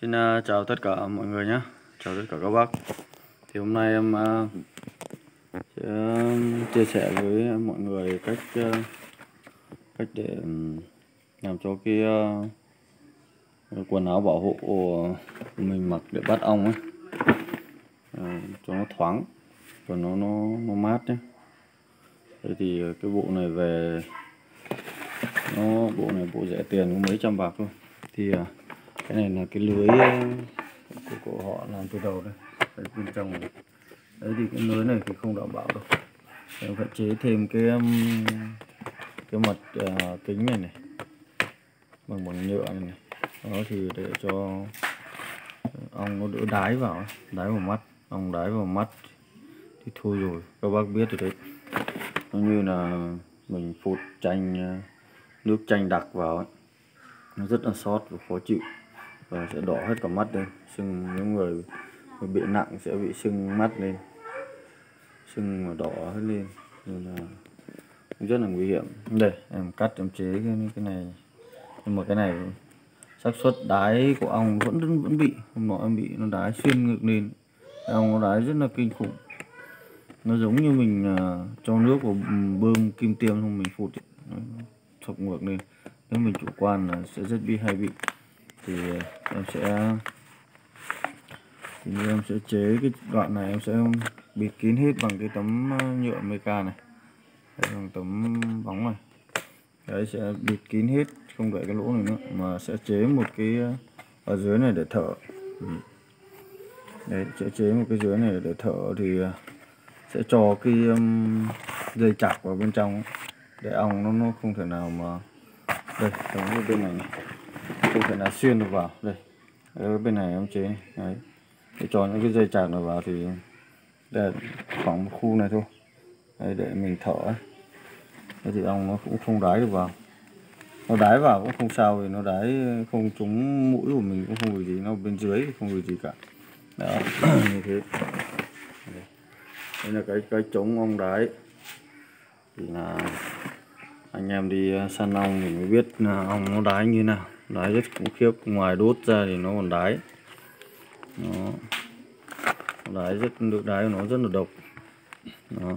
Xin uh, chào tất cả mọi người nhé. Chào tất cả các bác. Thì hôm nay em uh, sẽ chia sẻ với mọi người cách uh, cách để làm cho cái uh, quần áo bảo hộ của mình mặc để bắt ong ấy uh, cho nó thoáng và nó nó nó mát nhé. Thế thì cái bộ này về nó bộ này bộ rẻ tiền có mấy trăm bạc thôi. Thì uh, cái này là cái lưới ờ, của, của họ làm từ đầu đây. Đấy, bên trong này. đấy thì cái lưới này thì không đảm bảo đâu. Em phải chế thêm cái cái mặt uh, kính này này. Bằng bằng nhựa này, này. Đó thì để cho ờ, ong nó đỡ đái vào đái vào mắt. Ong đái vào mắt thì thôi rồi các bác biết rồi đấy. Nó như là mình phụt chanh nước chanh đặc vào ấy. nó rất là sót và khó chịu và sẽ đỏ hết cả mắt lên. Sưng những người, bị nặng sẽ bị sưng mắt lên. Sưng mà đỏ hết lên. Nên là rất là nguy hiểm. Đây em cắt em chế cái, cái này. Nhưng mà cái này xác suất đái của ong vẫn vẫn bị. Hôm nọ em bị nó đái xuyên ngược lên. Ong nó đái rất là kinh khủng. Nó giống như mình uh, cho nước vào bơm kim tiêm không mình phụt thọc ngược lên. Nếu mình chủ quan là sẽ rất bị hay bị thì ờ, em sẽ thì em sẽ chế cái đoạn này em sẽ bịt kín hết bằng cái tấm ờ, nhựa mica này. Đây, bằng tấm bóng này. Đấy sẽ bịt kín hết không để cái lỗ này nữa mà sẽ chế một cái ờ, ở dưới này để thở. Ừ. đấy sẽ chế một cái dưới này để thở thì sẽ cho cái um, dây chặt vào bên trong để ong nó nó không thể nào mà đây giống như bên này, này không thể là xuyên được vào. Đây ở bên này em chế. Này. đấy để cho những cái dây chạc này vào thì đây khoảng một khu này thôi. Đây để mình thở. Đấy, thì ong nó cũng không đái được vào. Nó đái vào cũng không sao vì nó đái không trúng mũi của mình cũng không bị gì. Nó bên dưới thì không bị gì cả. Đó như thế. Đây là cái cái chống ong đái. Thì là anh em đi ờ, săn ong thì mới biết là ong nó đái như thế nào đái rất khủng khiếp, ngoài đốt ra thì nó còn đái. Nó đái rất, nước đái của nó rất là độc. Đó.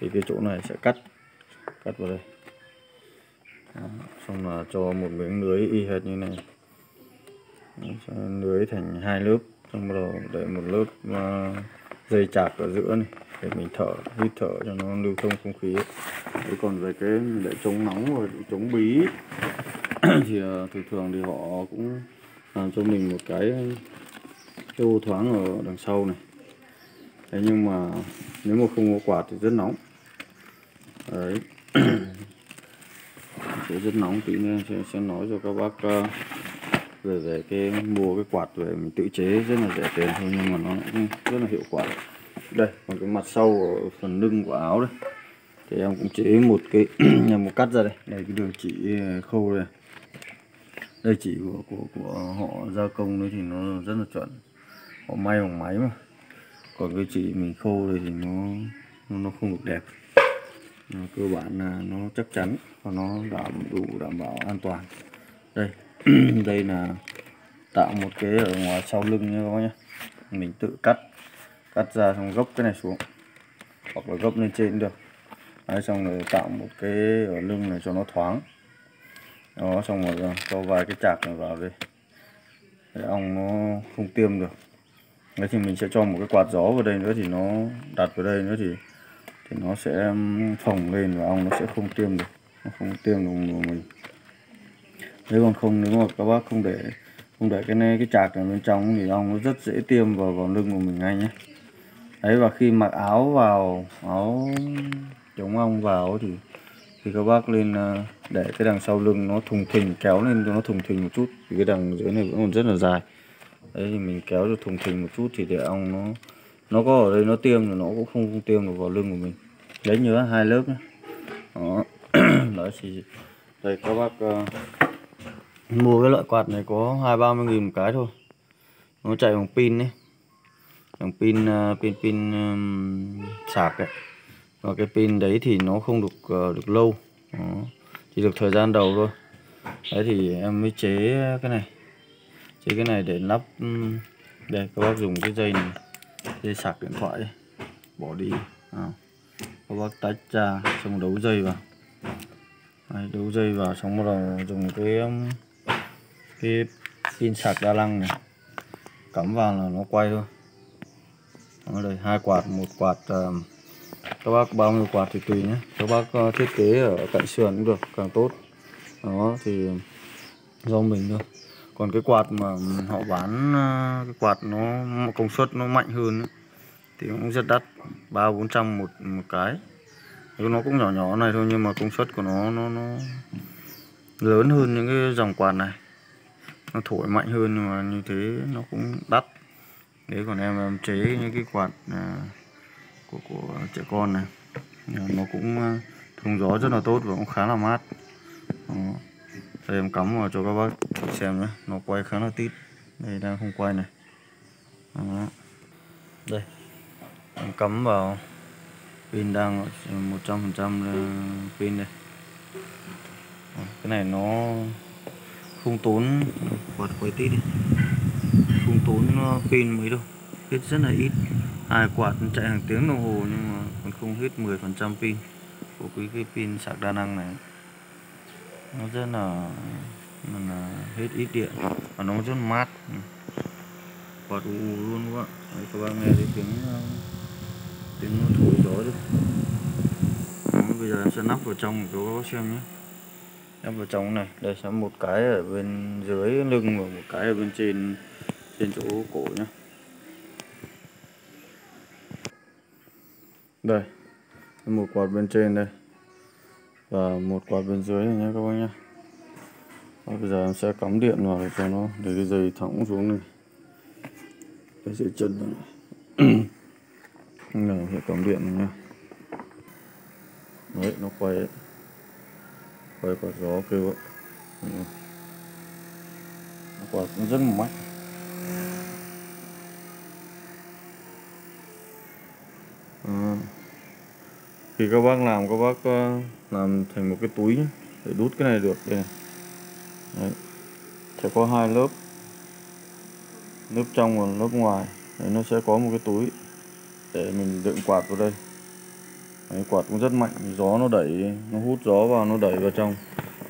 Thì cái chỗ này sẽ cắt cắt vào đây. Đó. xong là cho một miếng lưới y hệt như này. Cho lưới thành hai lớp, xong bắt đầu để một lớp à, dây chạc ở giữa này, để mình thở, hít thở cho nó lưu thông không khí. Ấy. còn về cái để chống nóng và chống bí. thì ờ, thường thường thì họ cũng làm cho mình một cái ờ, cái ô thoáng ở đằng sau này. Thế nhưng mà nếu mà không có quạt thì rất nóng. Đấy. Sẽ rất nóng tí nữa sẽ, sẽ nói cho các bác uh, về về cái mua cái quạt về mình tự chế rất là rẻ tiền thôi nhưng mà nó cũng rất là hiệu quả. Đây còn cái mặt sau ở phần lưng của áo đây. Thì em cũng chế một cái nhằm một cắt ra đây. Đây cái đường chỉ khâu đây đây chỉ của của của họ gia công đấy thì nó rất là chuẩn. Họ may bằng máy mà. Còn cái chỉ mình khô đây thì nó nó, nó không được đẹp. Nó, cơ bản là nó chắc chắn và nó đảm đủ đảm bảo an toàn. Đây đây là tạo một cái ở ngoài sau lưng nha các bác nhé mình tự cắt cắt ra xong gốc cái này xuống. Hoặc là gốc lên trên được. Đấy, xong rồi tạo một cái ở lưng này cho nó thoáng đó, xong rồi ờ, cho vài cái chạc này vào đây để ong nó không tiêm được. Đấy, thì mình sẽ cho một cái quạt gió vào đây nữa thì nó đặt vào đây nữa thì thì nó sẽ phồng lên và ong nó sẽ không tiêm được. Nó không tiêm được mình. Nếu còn không, nếu mà các bác không để không để cái này, cái chạc ở bên trong thì ong nó rất dễ tiêm vào vào lưng của mình ngay nhé. Đấy, và khi mặc áo vào, áo chống ong vào thì thì các bác lên ờ, để cái đằng sau lưng nó thùng thình kéo lên cho nó thùng thình một chút thì cái đằng dưới này vẫn còn rất là dài. Đấy thì mình kéo cho thùng thình một chút thì để ong nó nó có ở đây nó tiêm rồi nó cũng không, không tiêm được vào lưng của mình. Đấy nhớ hai lớp nhé đó. Đó thì đây các bác uh, mua cái loại quạt này có hai ba mươi nghìn một cái thôi. Nó chạy bằng pin đấy. Bằng pin uh, pin pin um, sạc đấy và cái pin đấy thì nó không được uh, được lâu. Đó. chỉ được thời gian đầu thôi. Đấy thì em mới chế cái này. Chế cái này để lắp ừ, đây các bác dùng cái dây này. Dây sạc điện thoại ấy. bỏ đi. À. các bác tách ra xong đấu dây vào. Đấy, đấu dây vào xong bắt đầu dùng cái ừ, cái pin sạc đa năng này. Cắm vào là nó quay thôi. Ở đây hai quạt một quạt uh, các bác bao nhiêu quạt thì tùy nhé. Các bác ờ, thiết kế ở cạnh sườn cũng được càng tốt. Đó thì do mình thôi. Còn cái quạt mà họ bán ờ, cái quạt nó công suất nó mạnh hơn ấy, thì cũng rất đắt ba bốn trăm một một cái. Nó cũng nhỏ nhỏ này thôi nhưng mà công suất của nó nó nó lớn hơn những cái dòng quạt này. Nó thổi mạnh hơn nhưng mà như thế nó cũng đắt. Đấy còn em em chế những cái quạt à, của của trẻ con này. Ờ, nó cũng ờ, thông gió rất là tốt và cũng khá là mát. Đó. đây, em cắm vào cho các bác xem nhé. Nó quay khá là tít. Đây, đang không quay này. Đó. đây. Em cắm vào pin đang 100% pin đây. Cái này nó không tốn quạt quay tít đi. Không tốn ờ, pin mấy đâu. Hết rất là ít hai quạt chạy hàng tiếng đồng hồ nhưng mà còn không hết 10 phần trăm pin. Của cái, cái pin sạc đa năng này. Nó rất là, là, là hết ít điện. Và nó rất mát. Quạt u luôn các bạn. Đấy, các bạn nghe thấy tiếng tiếng nó thổi gió chứ. Bây giờ em sẽ nắp vào trong cho các bác xem nhé. Nắp vào trong này. Đây sẽ một cái ở bên dưới lưng và một cái ở bên trên trên chỗ cổ nhé. Đây, một quạt bên trên đây. Và một quạt bên dưới này nhé các bác nhé. Và bây giờ em sẽ cắm điện vào để cho nó, để cái dây thẳng xuống này. Cái dây chân này. Là sẽ cắm điện này nhé. Đấy, nó quay ấy. quay quạt gió kêu ấy. nó quạt nó rất mạnh. Khi các bác làm các bác ờ, làm thành một cái túi để đút cái này được đây này Đấy. sẽ có hai lớp lớp trong và lớp ngoài Đấy, nó sẽ có một cái túi để mình đựng quạt vào đây Đấy, quạt cũng rất mạnh gió nó đẩy nó hút gió vào nó đẩy vào trong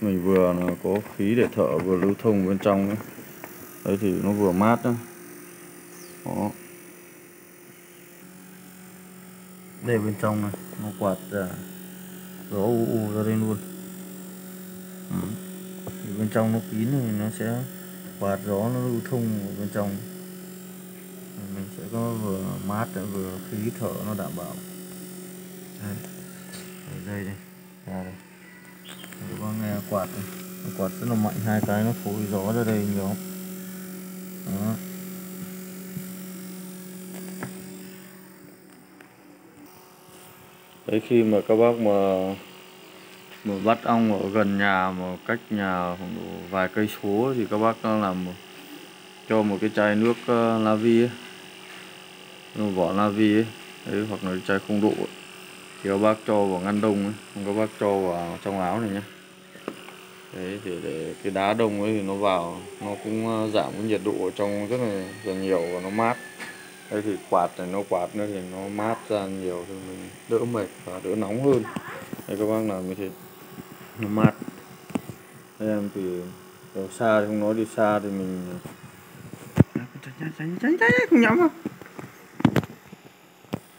mình vừa là có khí để thở vừa lưu thông bên trong ấy. đấy thì nó vừa mát đó. đó đây bên trong này. Nó quạt ra gió u u ra đây luôn. Ừ. thì bên trong nó kín thì nó sẽ quạt gió, nó lưu thông ở bên trong. Mình sẽ có vừa mát, vừa khí thở nó đảm bảo. Đây ở đây đây. Ra đây. Các bạn nghe quạt này. quạt rất là mạnh, hai cái nó phối gió ra đây nhiều. Đó. Đấy khi mà các bác mà mà bắt ong ở gần nhà mà cách nhà khoảng độ vài cây số thì các bác làm cho một cái chai nước ờ, uh, la vi ấy vỏ la vi ấy. Đấy, hoặc là chai không độ ấy. thì các bác cho vào ngăn đông ấy. Không các bác cho vào trong áo này nhé đấy thì để cái đá đông ấy thì nó vào nó cũng ờ, giảm cái nhiệt độ ở trong rất là, là nhiều và nó mát. Đây thì quạt này nó quạt nữa thì nó mát ra nhiều thì mình đỡ mệt và đỡ nóng hơn. Đây các bác làm như thế nó mát. Đây em thì ở xa thì không nói đi xa thì mình tránh tránh tránh không nhắm không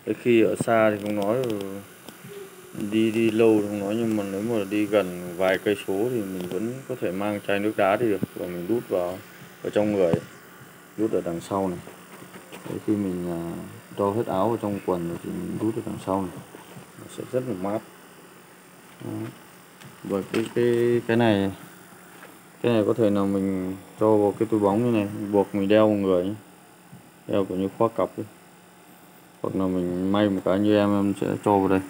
Đấy, khi ở xa thì không nói ừ, đi đi lâu thì không nói nhưng mà nếu mà đi gần vài cây số thì mình vẫn có thể mang chai nước đá đi được và mình đút vào ở trong người đút ở đằng sau này. Đấy, khi mình à, cho hết áo vào trong quần rồi thì mình đút ở đằng sau này nó sẽ rất là mát Đó. và cái cái cái này cái này có thể là mình cho vào cái túi bóng như này buộc mình đeo vào người nhé. đeo kiểu như khoác cặp ấy. hoặc là mình may một cái như em em sẽ cho vào đây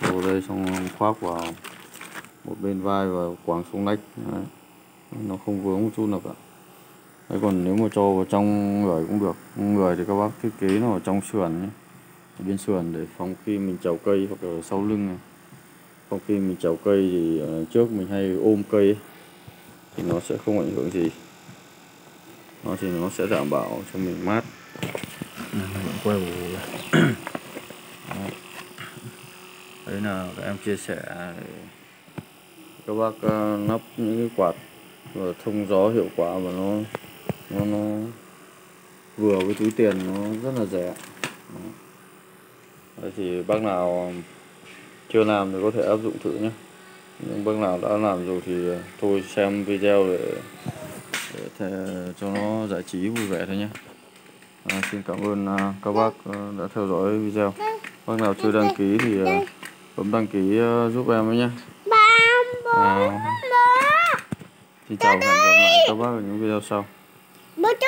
cho vào đây xong khoác vào một bên vai và quàng xuống nách Đấy. nó không vướng một chút nào cả Đấy, còn nếu mà cho vào trong người cũng được. Người thì các bác thiết kế nó ở trong sườn nhé. Ở bên sườn để phòng khi mình trèo cây hoặc ở sau lưng này. Phòng khi mình trèo cây thì trước mình hay ôm cây ấy, thì nó sẽ không ảnh hưởng gì. Nó thì nó sẽ đảm bảo cho mình mát. Mình quay đấy. Là các em chia sẻ. Các bác ờ, lắp những cái quạt và thông gió hiệu quả và nó nó nó vừa với túi tiền nó rất là rẻ. Đấy thì bác nào chưa làm thì có thể áp dụng thử nhé. Những bác nào đã làm rồi thì thôi xem video để, để thể, cho nó giải trí vui vẻ thôi nhé. À, xin cảm ơn à, các bác à, đã theo dõi video. Bác nào chưa đăng ký thì à, bấm đăng ký giúp em với nhé. À, xin chào và hẹn gặp lại các bác ở những video sau But